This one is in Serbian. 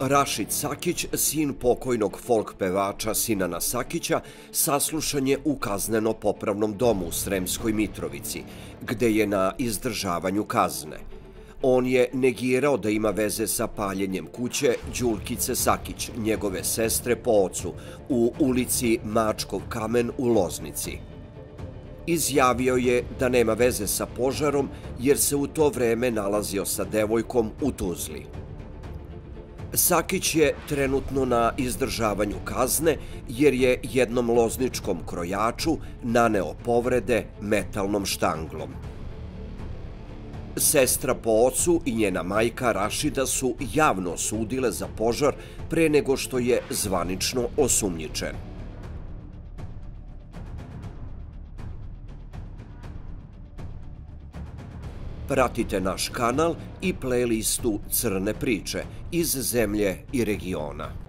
Rašid Sakić, sin pokojnog folk pevača Sinana Sakića, saslušan je u kazneno-popravnom domu u Sremskoj Mitrovici, gde je na izdržavanju kazne. On je negirao da ima veze sa paljenjem kuće Đulkice Sakić, njegove sestre po ocu, u ulici Mačkov kamen u Loznici. Izjavio je da nema veze sa požarom jer se u to vreme nalazio sa devojkom u Tuzli. Sakić je trenutno na izdržavanju kazne jer je jednom lozničkom krojaču naneo povrede metalnom štanglom. Sestra po ocu i njena majka Rašida su javno sudile za požar pre nego što je zvanično osumnjičen. Pratite naš kanal i playlistu Crne priče iz zemlje i regiona.